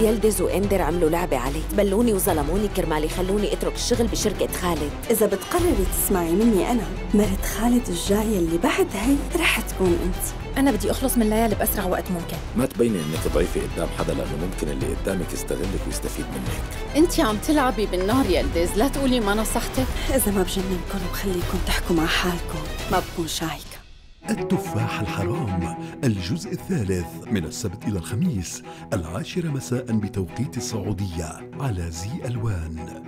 يلدز واندر عملوا لعبة علي. بلوني وظلموني كرمال يخلوني اترك الشغل بشركة خالد. إذا بتقرري تسمعي مني أنا مرت خالد الجاية اللي بعد هي رح تكون أنت. أنا بدي أخلص من ليالي بأسرع وقت ممكن. ما تبيني إنك ضعيفه قدام حدا لأنه ممكن اللي قدامك يستغلك ويستفيد منك. أنت عم تلعبي بالنار يا يلدز لا تقولي ما نصحتك. إذا ما بجننكم وبخليكم تحكوا مع حالكم ما بكون شايكة. التفاح الحرام الجزء الثالث من السبت إلى الخميس العاشرة مساء بتوقيت السعودية على زي ألوان.